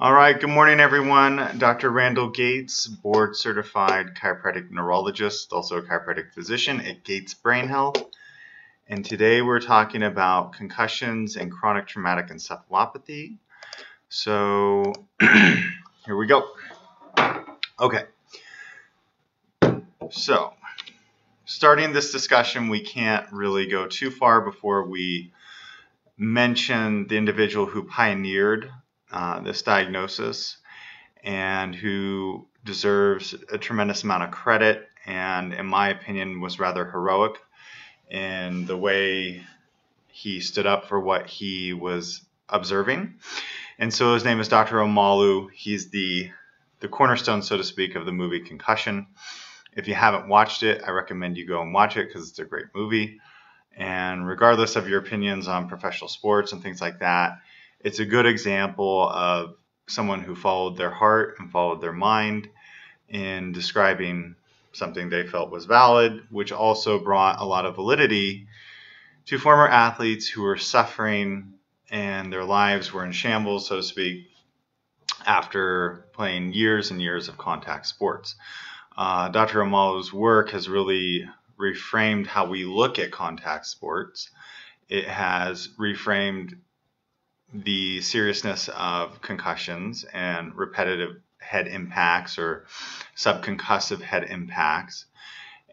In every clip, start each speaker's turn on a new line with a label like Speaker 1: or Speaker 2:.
Speaker 1: All right, good morning, everyone. Dr. Randall Gates, board certified chiropractic neurologist, also a chiropractic physician at Gates Brain Health. And today we're talking about concussions and chronic traumatic encephalopathy. So here we go. Okay. So, starting this discussion, we can't really go too far before we mention the individual who pioneered uh, this diagnosis and who deserves a tremendous amount of credit and, in my opinion, was rather heroic in the way he stood up for what he was observing. And so his name is Dr. Omalu. He's the the cornerstone, so to speak, of the movie Concussion. If you haven't watched it, I recommend you go and watch it because it's a great movie. And regardless of your opinions on professional sports and things like that, it's a good example of someone who followed their heart and followed their mind in describing something they felt was valid, which also brought a lot of validity to former athletes who were suffering and their lives were in shambles, so to speak, after playing years and years of contact sports. Uh, Dr. Omalu's work has really reframed how we look at contact sports. It has reframed the seriousness of concussions and repetitive head impacts or subconcussive head impacts.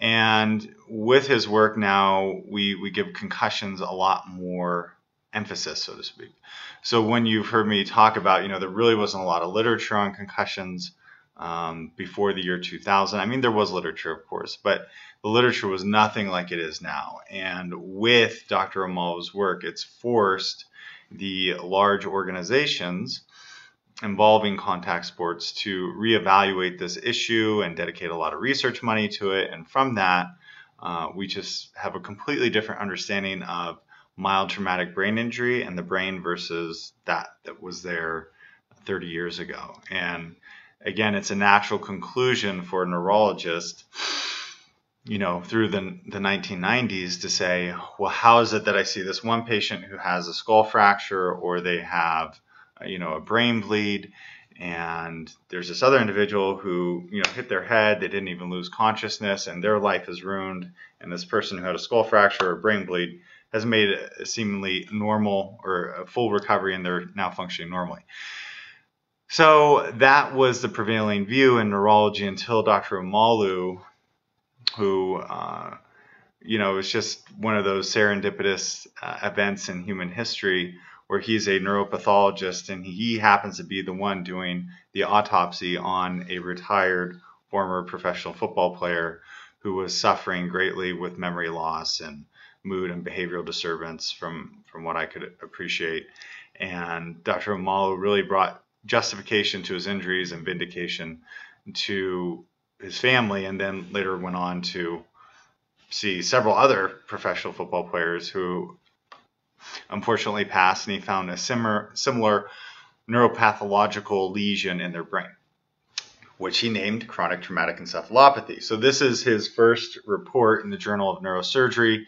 Speaker 1: And with his work now, we, we give concussions a lot more emphasis, so to speak. So when you've heard me talk about, you know, there really wasn't a lot of literature on concussions um, before the year 2000. I mean, there was literature, of course, but the literature was nothing like it is now. And with Dr. Omalu's work, it's forced the large organizations involving contact sports to reevaluate this issue and dedicate a lot of research money to it. And from that, uh, we just have a completely different understanding of mild traumatic brain injury and the brain versus that that was there 30 years ago. And again, it's a natural conclusion for a neurologist you know, through the, the 1990s to say, well, how is it that I see this one patient who has a skull fracture or they have, uh, you know, a brain bleed, and there's this other individual who, you know, hit their head, they didn't even lose consciousness, and their life is ruined, and this person who had a skull fracture or brain bleed has made a seemingly normal or a full recovery, and they're now functioning normally. So that was the prevailing view in neurology until Dr. Omalu who, uh, you know, is just one of those serendipitous uh, events in human history where he's a neuropathologist and he happens to be the one doing the autopsy on a retired former professional football player who was suffering greatly with memory loss and mood and behavioral disturbance from from what I could appreciate. And Dr. Omalu really brought justification to his injuries and vindication to his family, and then later went on to see several other professional football players who unfortunately passed, and he found a similar similar neuropathological lesion in their brain, which he named chronic traumatic encephalopathy. So this is his first report in the Journal of Neurosurgery,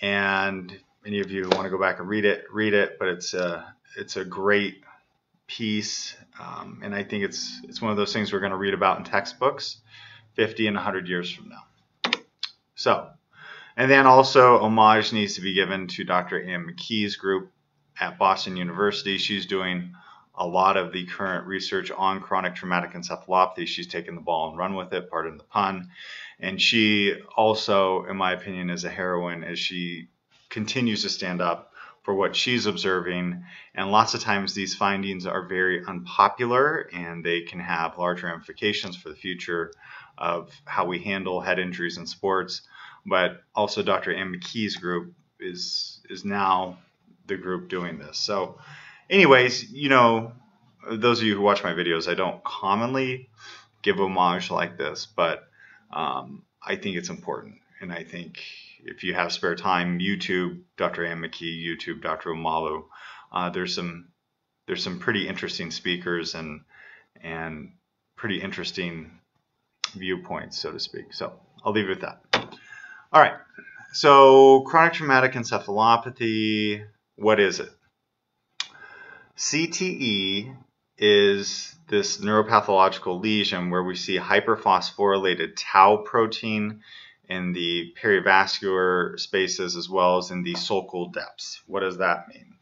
Speaker 1: and any of you want to go back and read it, read it. But it's a it's a great piece, um, and I think it's it's one of those things we're going to read about in textbooks 50 and 100 years from now. So, and then also homage needs to be given to Dr. Anne McKee's group at Boston University. She's doing a lot of the current research on chronic traumatic encephalopathy. She's taken the ball and run with it, pardon the pun. And she also, in my opinion, is a heroine as she continues to stand up for what she's observing. And lots of times these findings are very unpopular and they can have large ramifications for the future of how we handle head injuries in sports. But also Dr. Anne McKee's group is is now the group doing this. So anyways, you know, those of you who watch my videos, I don't commonly give homage like this, but um, I think it's important. And I think if you have spare time, YouTube Dr. Anne McKee, YouTube Dr. Omalu. Uh, there's some there's some pretty interesting speakers and and pretty interesting viewpoints, so to speak. So I'll leave it at that. All right. So chronic traumatic encephalopathy, what is it? CTE is this neuropathological lesion where we see hyperphosphorylated tau protein in the perivascular spaces as well as in the sulcal depths. What does that mean?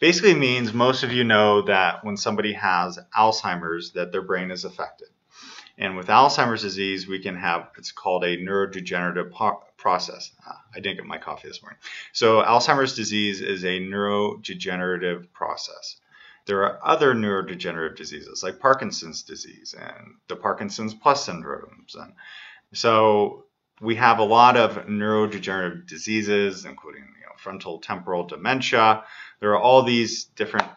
Speaker 1: Basically means most of you know that when somebody has Alzheimer's that their brain is affected. And with Alzheimer's disease, we can have, it's called a neurodegenerative process. Ah, I didn't get my coffee this morning. So Alzheimer's disease is a neurodegenerative process. There are other neurodegenerative diseases like Parkinson's disease and the Parkinson's plus syndromes. And so we have a lot of neurodegenerative diseases, including you know, frontal temporal dementia. There are all these different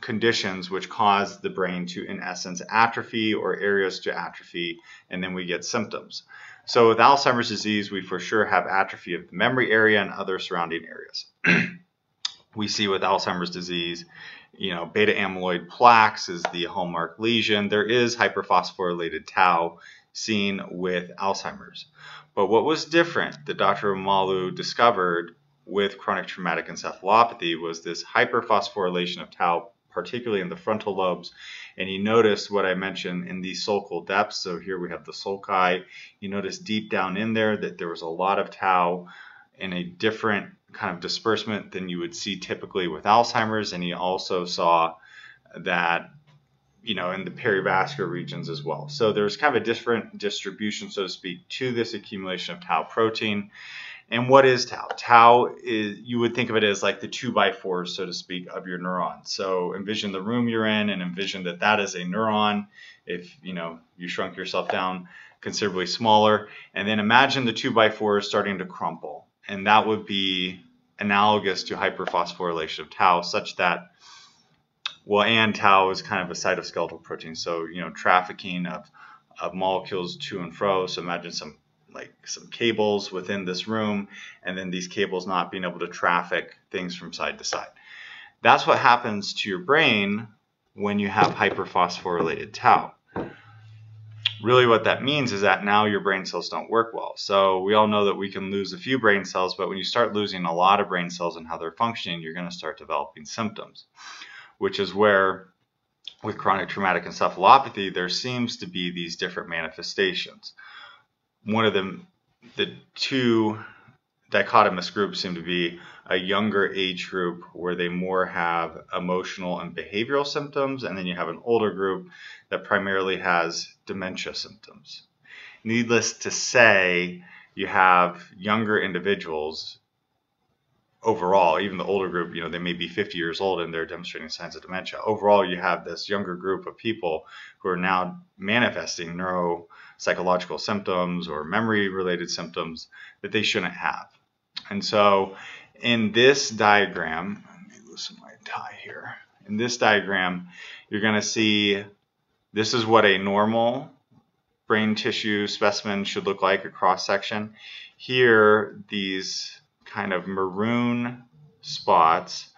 Speaker 1: conditions which cause the brain to, in essence, atrophy or areas to atrophy, and then we get symptoms. So with Alzheimer's disease, we for sure have atrophy of the memory area and other surrounding areas. we see with Alzheimer's disease, you know, beta amyloid plaques is the hallmark lesion. There is hyperphosphorylated tau seen with Alzheimer's. But what was different that Dr. Omalu discovered with chronic traumatic encephalopathy was this hyperphosphorylation of tau particularly in the frontal lobes. And you notice what I mentioned in the sulcal depths. So here we have the sulci. You notice deep down in there that there was a lot of tau in a different kind of disbursement than you would see typically with Alzheimer's. And he also saw that you know, in the perivascular regions as well. So there's kind of a different distribution, so to speak, to this accumulation of tau protein. And what is tau? Tau is, you would think of it as like the two by fours, so to speak, of your neuron. So envision the room you're in and envision that that is a neuron. If, you know, you shrunk yourself down considerably smaller. And then imagine the two by fours starting to crumple. And that would be analogous to hyperphosphorylation of tau, such that, well, and tau is kind of a cytoskeletal protein. So, you know, trafficking of, of molecules to and fro. So imagine some like some cables within this room and then these cables not being able to traffic things from side to side. That's what happens to your brain when you have hyperphosphorylated tau. Really what that means is that now your brain cells don't work well. So we all know that we can lose a few brain cells, but when you start losing a lot of brain cells and how they're functioning, you're going to start developing symptoms, which is where with chronic traumatic encephalopathy, there seems to be these different manifestations one of them, the two dichotomous groups seem to be a younger age group where they more have emotional and behavioral symptoms, and then you have an older group that primarily has dementia symptoms. Needless to say, you have younger individuals overall, even the older group, you know, they may be 50 years old and they're demonstrating signs of dementia. Overall, you have this younger group of people who are now manifesting neuropsychological symptoms or memory related symptoms that they shouldn't have. And so in this diagram, let me loosen my tie here. In this diagram, you're going to see this is what a normal brain tissue specimen should look like, a cross section. Here, these kind of maroon spots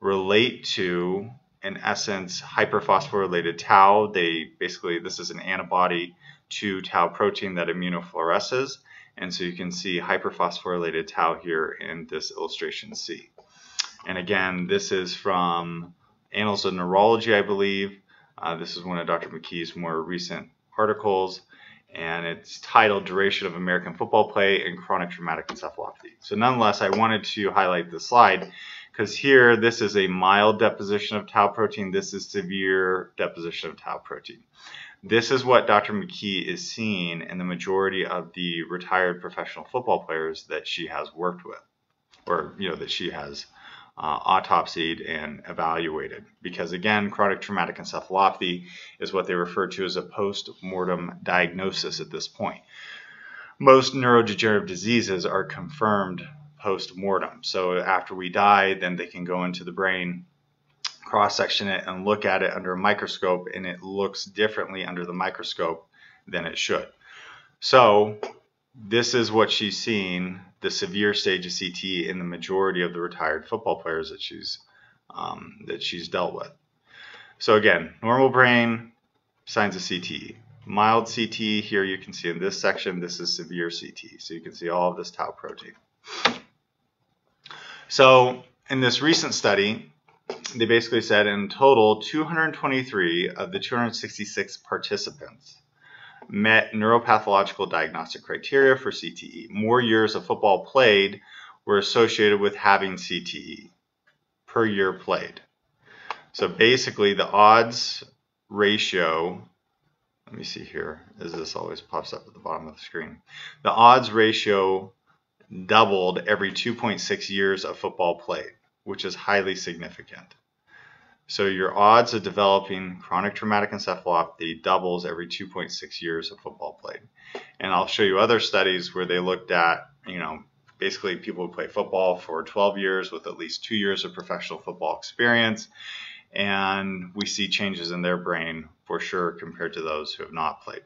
Speaker 1: relate to, in essence, hyperphosphorylated tau. They basically, this is an antibody to tau protein that immunofluoresces. And so you can see hyperphosphorylated tau here in this illustration C. And again, this is from Annals of Neurology, I believe. Uh, this is one of Dr. McKee's more recent articles and it's titled Duration of American Football Play and Chronic Traumatic Encephalopathy. So nonetheless, I wanted to highlight this slide because here this is a mild deposition of tau protein, this is severe deposition of tau protein. This is what Dr. McKee is seeing in the majority of the retired professional football players that she has worked with, or you know that she has uh, autopsied and evaluated. Because again, chronic traumatic encephalopathy is what they refer to as a post-mortem diagnosis at this point. Most neurodegenerative diseases are confirmed post-mortem. So after we die, then they can go into the brain, cross-section it, and look at it under a microscope, and it looks differently under the microscope than it should. So this is what she's seeing the severe stage of CTE in the majority of the retired football players that she's um, that she's dealt with. So again, normal brain, signs of CTE. Mild CTE here you can see in this section, this is severe CTE. So you can see all of this tau protein. So in this recent study, they basically said in total 223 of the 266 participants met neuropathological diagnostic criteria for CTE. More years of football played were associated with having CTE per year played. So basically the odds ratio, let me see here, as this always pops up at the bottom of the screen. The odds ratio doubled every 2.6 years of football played, which is highly significant. So your odds of developing chronic traumatic encephalopathy doubles every 2.6 years of football played. And I'll show you other studies where they looked at, you know, basically people who play football for 12 years with at least two years of professional football experience. And we see changes in their brain for sure compared to those who have not played.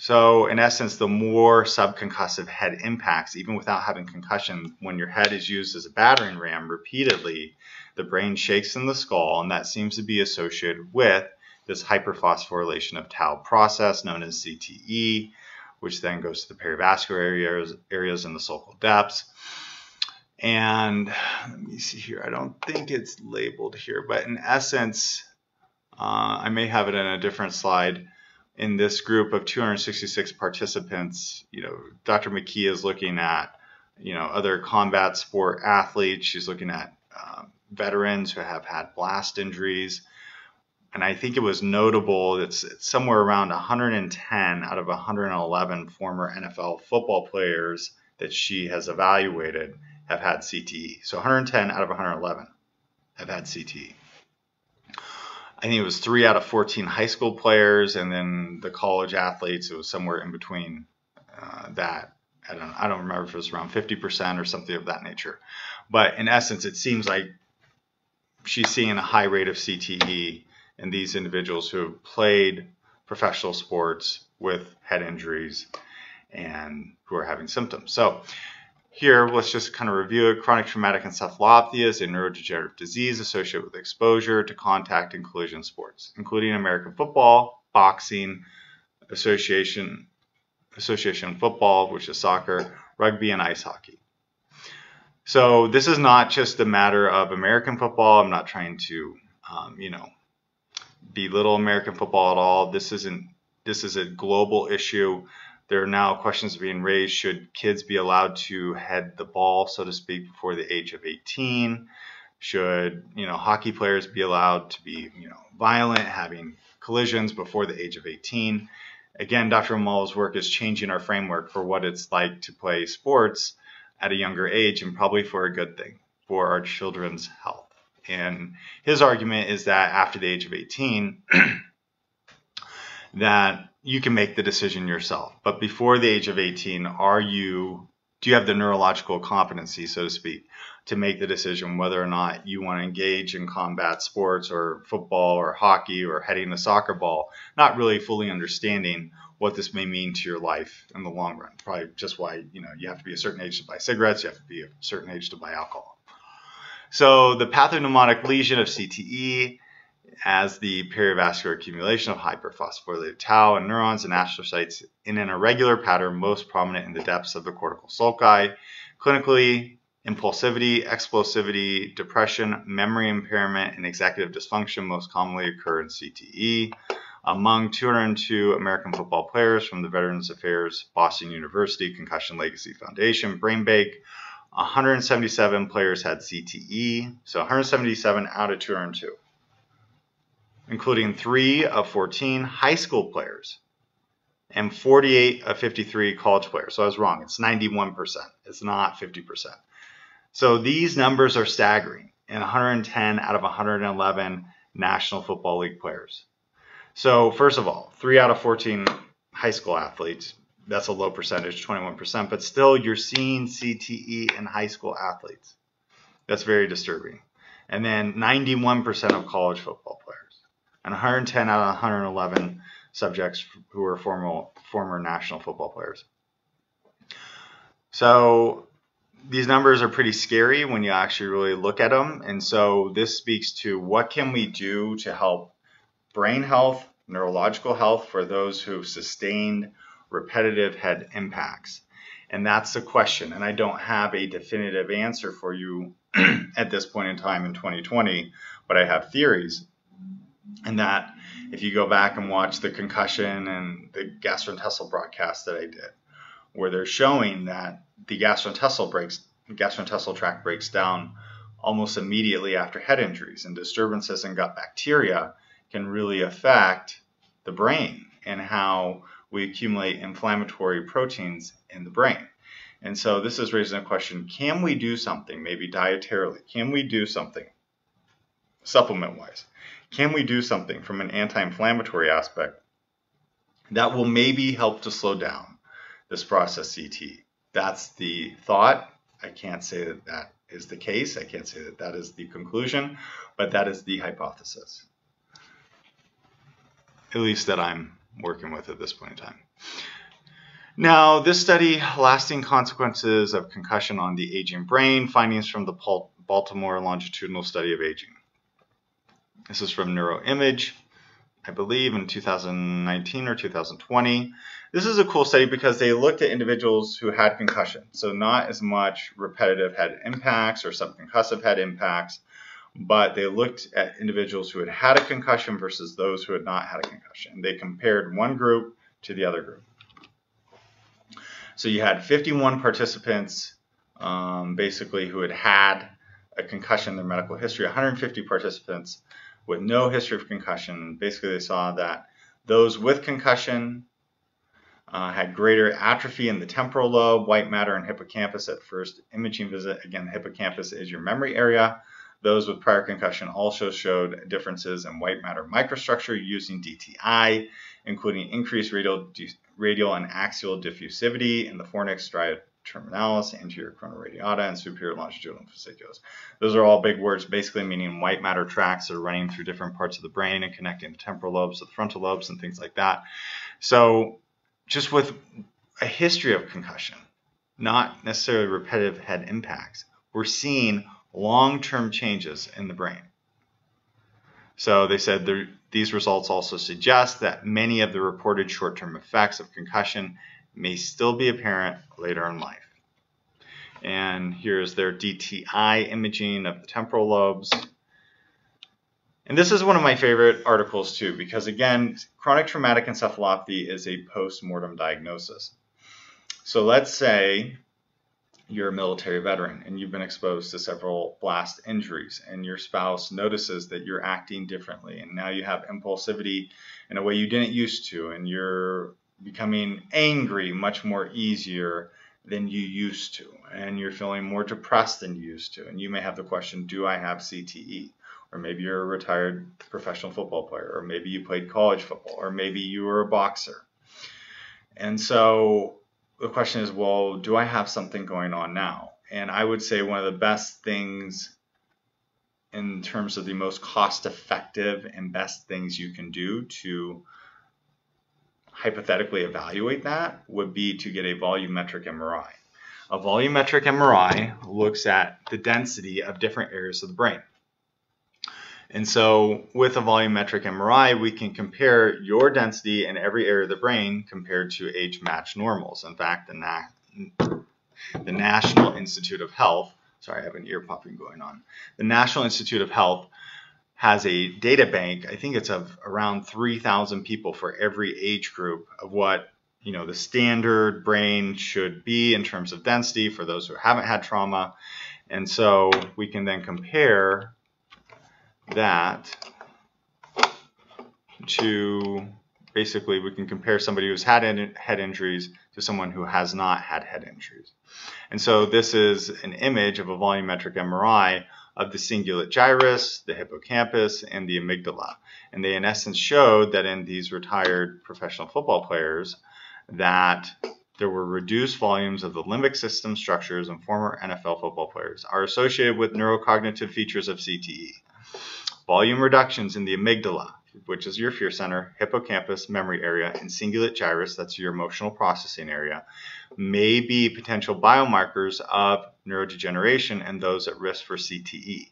Speaker 1: So in essence, the more subconcussive head impacts, even without having concussion, when your head is used as a battering ram repeatedly, the brain shakes in the skull, and that seems to be associated with this hyperphosphorylation of tau process known as CTE, which then goes to the perivascular areas, areas in the sulcal depths. And let me see here. I don't think it's labeled here, but in essence, uh, I may have it in a different slide in this group of 266 participants, you know, Dr. McKee is looking at, you know, other combat sport athletes. She's looking at uh, veterans who have had blast injuries. And I think it was notable, it's, somewhere around 110 out of 111 former NFL football players that she has evaluated have had CTE. So 110 out of 111 have had CTE. I think it was three out of 14 high school players, and then the college athletes, it was somewhere in between uh, that. I don't, I don't remember if it was around 50% or something of that nature. But in essence, it seems like she's seeing a high rate of CTE in these individuals who have played professional sports with head injuries and who are having symptoms. So here, let's just kind of review it. Chronic traumatic encephalopathy is a neurodegenerative disease associated with exposure to contact and collision sports, including American football, boxing, association, association football, which is soccer, rugby, and ice hockey. So this is not just a matter of American football. I'm not trying to, um, you know, belittle American football at all. This isn't. This is a global issue there are now questions being raised should kids be allowed to head the ball, so to speak, before the age of 18? Should you know hockey players be allowed to be you know violent, having collisions before the age of 18? Again, Dr. Omalu's work is changing our framework for what it's like to play sports at a younger age, and probably for a good thing for our children's health. And his argument is that after the age of 18, that you can make the decision yourself. But before the age of 18, are you do you have the neurological competency, so to speak, to make the decision whether or not you want to engage in combat sports or football or hockey or heading a soccer ball, not really fully understanding what this may mean to your life in the long run. Probably just why, you know, you have to be a certain age to buy cigarettes, you have to be a certain age to buy alcohol. So the pathognomonic lesion of CTE as the perivascular accumulation of hyperphosphorylated tau and neurons and astrocytes in an irregular pattern most prominent in the depths of the cortical sulci. Clinically, impulsivity, explosivity, depression, memory impairment, and executive dysfunction most commonly occur in CTE. Among 202 American football players from the Veterans Affairs Boston University Concussion Legacy Foundation Brain Bank, 177 players had CTE, so 177 out of 202 including 3 of 14 high school players and 48 of 53 college players. So I was wrong. It's 91%. It's not 50%. So these numbers are staggering and 110 out of 111 National Football League players. So first of all, 3 out of 14 high school athletes, that's a low percentage, 21%, but still you're seeing CTE in high school athletes. That's very disturbing. And then 91% of college football players and 110 out of 111 subjects who were former former national football players. So these numbers are pretty scary when you actually really look at them, and so this speaks to what can we do to help brain health, neurological health for those who've sustained repetitive head impacts. And that's the question. And I don't have a definitive answer for you at this point in time in 2020, but I have theories. And that if you go back and watch the concussion and the gastrointestinal broadcast that I did, where they're showing that the gastrointestinal breaks gastrointestinal tract breaks down almost immediately after head injuries and disturbances in gut bacteria can really affect the brain and how we accumulate inflammatory proteins in the brain. And so this is raising a question, can we do something, maybe dietarily, can we do something supplement-wise? Can we do something from an anti-inflammatory aspect that will maybe help to slow down this process CT? That's the thought. I can't say that that is the case. I can't say that that is the conclusion, but that is the hypothesis. At least that I'm working with at this point in time. Now, this study, lasting consequences of concussion on the aging brain, findings from the Baltimore longitudinal study of aging. This is from NeuroImage, I believe in 2019 or 2020. This is a cool study because they looked at individuals who had concussion, so not as much repetitive head impacts or subconcussive head impacts, but they looked at individuals who had had a concussion versus those who had not had a concussion. They compared one group to the other group. So you had 51 participants um, basically who had had a concussion in their medical history, 150 participants with no history of concussion. Basically, they saw that those with concussion uh, had greater atrophy in the temporal lobe, white matter, and hippocampus at first imaging visit. Again, the hippocampus is your memory area. Those with prior concussion also showed differences in white matter microstructure using DTI, including increased radial, radial and axial diffusivity in the fornix, striatum terminalis, anterior corona radiata, and superior longitudinal fasciculus. Those are all big words, basically meaning white matter tracts that are running through different parts of the brain and connecting the temporal lobes to the frontal lobes and things like that. So just with a history of concussion, not necessarily repetitive head impacts, we're seeing long-term changes in the brain. So they said there, these results also suggest that many of the reported short-term effects of concussion may still be apparent later in life. And here's their DTI imaging of the temporal lobes. And this is one of my favorite articles too, because again, chronic traumatic encephalopathy is a post-mortem diagnosis. So let's say you're a military veteran and you've been exposed to several blast injuries and your spouse notices that you're acting differently and now you have impulsivity in a way you didn't used to and you're becoming angry much more easier than you used to and you're feeling more depressed than you used to. And you may have the question do I have CTE or maybe you're a retired professional football player or maybe you played college football or maybe you were a boxer. And so the question is, well, do I have something going on now? And I would say one of the best things in terms of the most cost effective and best things you can do to hypothetically evaluate that would be to get a volumetric MRI. A volumetric MRI looks at the density of different areas of the brain. And so with a volumetric MRI, we can compare your density in every area of the brain compared to age-matched normals. In fact, the, Na the National Institute of Health, sorry, I have an ear popping going on. The National Institute of Health has a data bank, I think it's of around 3,000 people for every age group of what you know the standard brain should be in terms of density for those who haven't had trauma. And so we can then compare that to basically we can compare somebody who's had head injuries to someone who has not had head injuries. And so this is an image of a volumetric MRI of the cingulate gyrus, the hippocampus, and the amygdala. And they in essence showed that in these retired professional football players that there were reduced volumes of the limbic system structures in former NFL football players are associated with neurocognitive features of CTE. Volume reductions in the amygdala, which is your fear center, hippocampus, memory area, and cingulate gyrus, that's your emotional processing area, may be potential biomarkers of neurodegeneration and those at risk for CTE.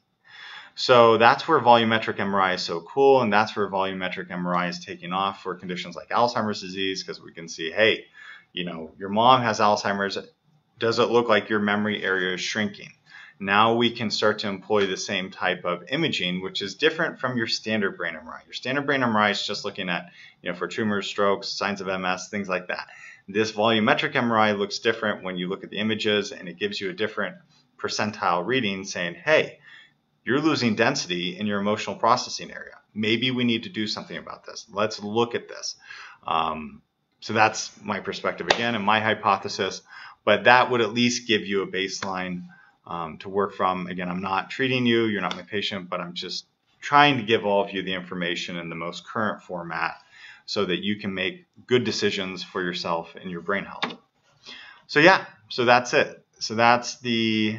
Speaker 1: So that's where volumetric MRI is so cool, and that's where volumetric MRI is taking off for conditions like Alzheimer's disease, because we can see, hey, you know, your mom has Alzheimer's, Does it look like your memory area is shrinking? Now we can start to employ the same type of imaging, which is different from your standard brain MRI. Your standard brain MRI is just looking at, you know, for tumors, strokes, signs of MS, things like that. This volumetric MRI looks different when you look at the images and it gives you a different percentile reading saying, hey, you're losing density in your emotional processing area. Maybe we need to do something about this. Let's look at this. Um, so that's my perspective again and my hypothesis, but that would at least give you a baseline um, to work from. Again, I'm not treating you, you're not my patient, but I'm just trying to give all of you the information in the most current format so that you can make good decisions for yourself and your brain health. So yeah, so that's it. So that's the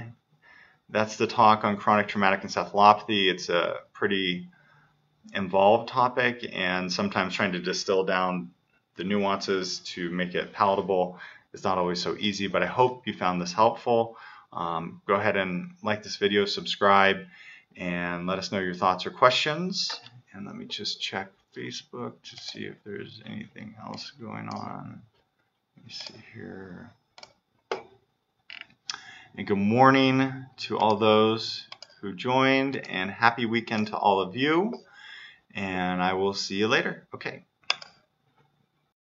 Speaker 1: that's the talk on chronic traumatic encephalopathy. It's a pretty involved topic and sometimes trying to distill down the nuances to make it palatable is not always so easy, but I hope you found this helpful. Um, go ahead and like this video, subscribe, and let us know your thoughts or questions. And let me just check Facebook to see if there's anything else going on. Let me see here. And good morning to all those who joined, and happy weekend to all of you. And I will see you later. Okay.